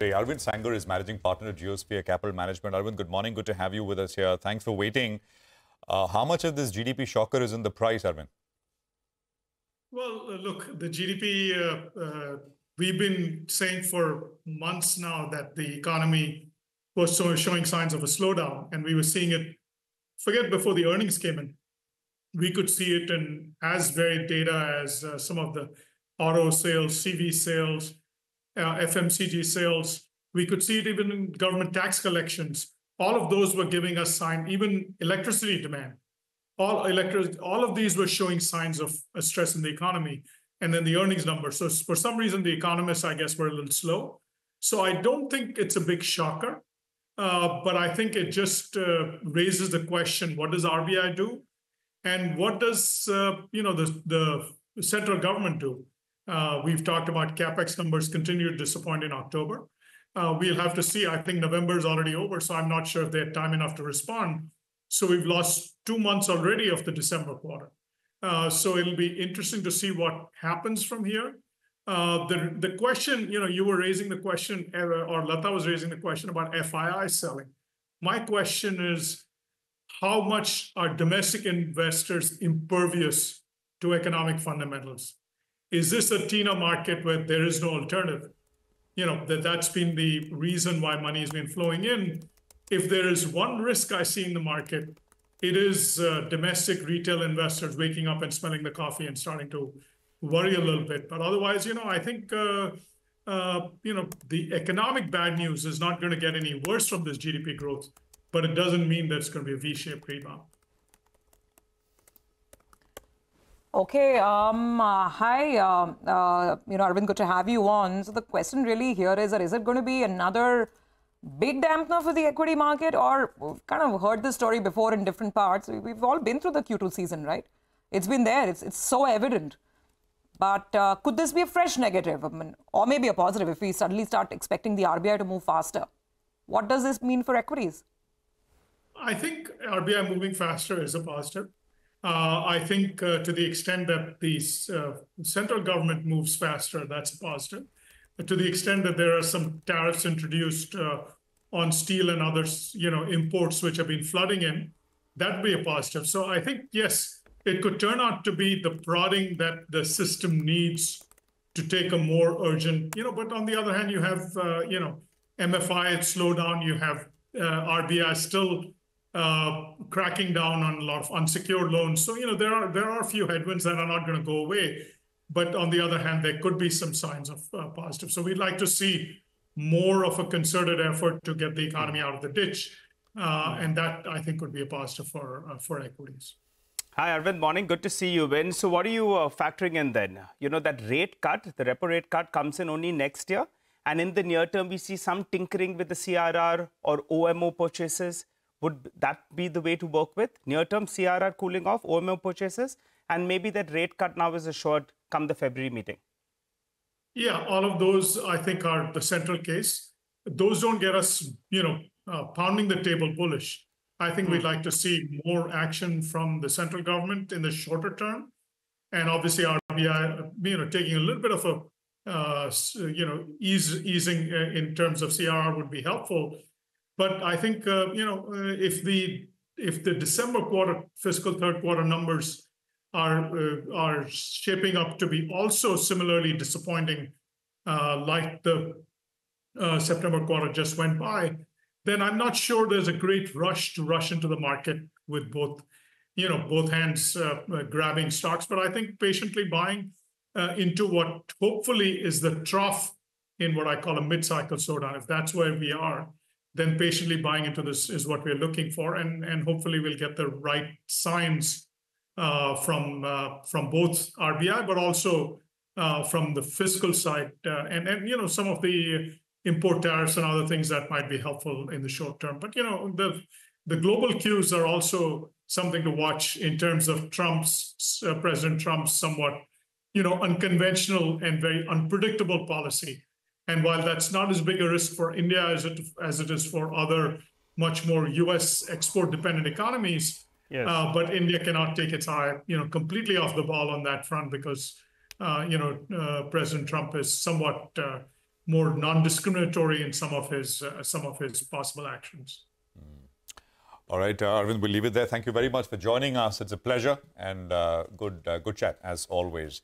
Arvind Sanger is managing partner at Geosphere Capital Management. Arvind, good morning. Good to have you with us here. Thanks for waiting. Uh, how much of this GDP shocker is in the price, Arvind? Well, uh, look, the GDP, uh, uh, we've been saying for months now that the economy was showing signs of a slowdown, and we were seeing it, forget before the earnings came in. We could see it in as varied data as uh, some of the auto sales, CV sales, FMCG sales. We could see it even in government tax collections. All of those were giving us sign, even electricity demand. All of these were showing signs of a stress in the economy. And then the earnings numbers. So for some reason, the economists, I guess, were a little slow. So I don't think it's a big shocker. Uh, but I think it just uh, raises the question: What does RBI do, and what does uh, you know the the central government do? Uh, we've talked about capex numbers continue to disappoint in October. Uh, we'll have to see. I think November is already over, so I'm not sure if they had time enough to respond. So we've lost two months already of the December quarter. Uh, so it'll be interesting to see what happens from here. The question, you know, you were raising the question, or Latha was raising the question about FII selling. My question is, how much are domestic investors impervious to economic fundamentals? Is this a TINA market where there is no alternative? You know, that that's been the reason why money has been flowing in. If there is one risk I see in the market, it is uh, domestic retail investors waking up and smelling the coffee and starting to worry a little bit. But otherwise, you know, I think, uh, uh, you know, the economic bad news is not going to get any worse from this GDP growth, but it doesn't mean that it's going to be a V-shaped rebound. Okay. Um, uh, hi, uh, uh, you know, Arvind, good to have you on. So the question really here is is it going to be another big dampener for the equity market or we've kind of heard this story before in different parts. We've all been through the Q2 season, right? It's been there. It's, it's so evident. But uh, could this be a fresh negative I mean, or maybe a positive if we suddenly start expecting the RBI to move faster? What does this mean for equities? I think RBI moving faster is a positive. Uh, I think uh, to the extent that the uh, central government moves faster, that's positive. But to the extent that there are some tariffs introduced on steel and other you know, imports which have been flooding in, that'd be a positive. So I think yes, it could turn out to be the prodding that the system needs to take a more urgent, you know. But on the other hand, you have, uh, you know, MFI it's slow down. You have uh, RBI still cracking down on a lot of unsecured loans. So you know there are there are a few headwinds that are not going to go away, but on the other hand, there could be some signs of uh, positive. So we'd like to see more of a concerted effort to get the economy out of the ditch, uh, and that I think would be a positive for uh, for equities. Hi, Arvind. Morning. Good to see you, Ben. So, what are you uh, factoring in then? You know, that rate cut, the repo rate cut comes in only next year. And in the near term, we see some tinkering with the CRR or OMO purchases. Would that be the way to work with? Near-term CRR cooling off, OMO purchases, and maybe that rate cut now is assured come the February meeting. Yeah, all of those I think are the central case. Those don't get us, you know, uh, pounding the table bullish. I think mm. we'd hmm. like to see more action from the central government in the shorter term, and obviously RBI, you know, taking a little bit of a, uh, you know, ease, easing uh, in terms of CRR would be helpful. But I think uh, you know uh, if the if the December quarter fiscal third quarter numbers are uh, are shaping up to be also similarly disappointing, uh, like the uh, September quarter just went by, then I'm not sure there's a great rush to rush into the market with both, you know, both hands grabbing stocks. But I think patiently buying into what hopefully is the trough in what I call a mid-cycle slowdown. If that's where we are, then patiently buying into this is what we're looking for, and and hopefully we'll get the right signs uh, from uh, from both RBI, but also uh, from the fiscal side, uh, and and you know some of the import tariffs and other things that might be helpful in the short term. But you know the the global cues are also something to watch in terms of Trump's uh, President Trump's somewhat you know unconventional and very unpredictable policy and while that's not as big a risk for India as it as it is for other much more U.S. export-dependent economies, yes. uh, but India cannot take its eye, you know, completely off the ball on that front because, uh, you know, uh, President Trump is somewhat, uh, more non-discriminatory in some of his uh, some of his possible actions. All right, uh, Arvind, we'll leave it there. Thank you very much for joining us. It's a pleasure and uh, good, uh, good chat as always.